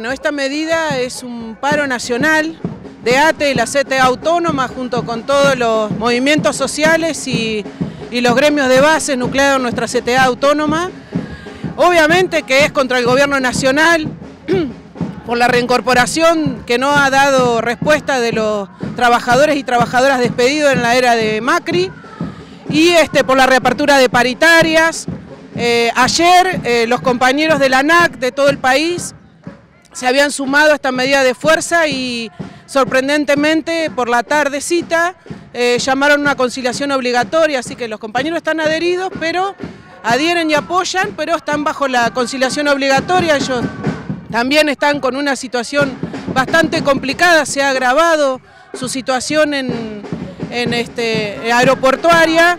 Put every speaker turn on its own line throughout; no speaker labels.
No, esta medida es un paro nacional de ATE y la CTA autónoma junto con todos los movimientos sociales y, los gremios de base nucleados en nuestra CTA autónoma. Obviamente que es contra el gobierno nacional por la reincorporación que no ha dado respuesta de los trabajadores y trabajadoras despedidos en la era de Macri y este, por la reapertura de paritarias. Eh, ayer eh, los compañeros de la ANAC de todo el país se habían sumado a esta medida de fuerza y sorprendentemente por la tardecita eh, llamaron una conciliación obligatoria, así que los compañeros están adheridos, pero adhieren y apoyan, pero están bajo la conciliación obligatoria, ellos también están con una situación bastante complicada, se ha agravado su situación en, este, aeroportuaria.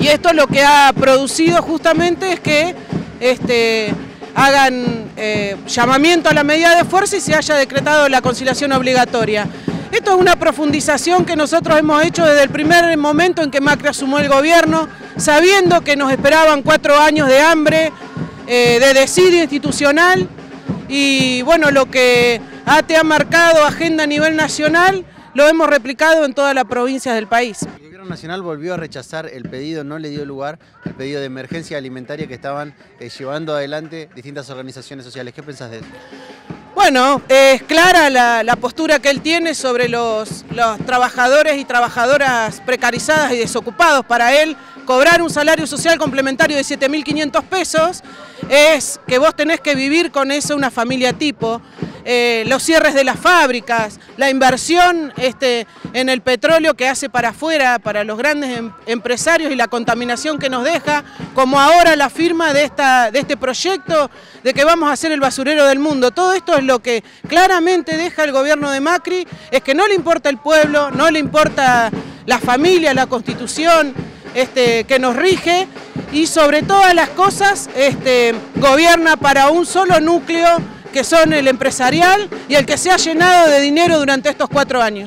Y esto lo que ha producido justamente es que este, hagan eh, llamamiento a la medida de fuerza y se haya decretado la conciliación obligatoria. Esto es una profundización que nosotros hemos hecho desde el primer momento en que Macri asumió el gobierno, sabiendo que nos esperaban cuatro años de hambre, eh, de desidio institucional y bueno, lo que ATE ha marcado agenda a nivel nacional lo hemos replicado en todas las provincias del país.
Nacional volvió a rechazar el pedido, no le dio lugar al pedido de emergencia alimentaria que estaban eh, llevando adelante distintas organizaciones sociales. ¿Qué pensás de eso?
Bueno, es clara la, postura que él tiene sobre los, los trabajadores y trabajadoras precarizadas y desocupados. Para él, cobrar un salario social complementario de 7.500 pesos es que vos tenés que vivir con eso una familia tipo. Eh, los cierres de las fábricas, la inversión este, en el petróleo que hace para afuera, para los grandes em, empresarios y la contaminación que nos deja, como ahora la firma de, esta, de este proyecto de que vamos a ser el basurero del mundo. Todo esto es lo que claramente deja el gobierno de Macri, es que no le importa el pueblo, no le importa la familia, la constitución este, que nos rige y sobre todas las cosas este, gobierna para un solo núcleo que son el empresarial y el que se ha llenado de dinero durante estos cuatro años.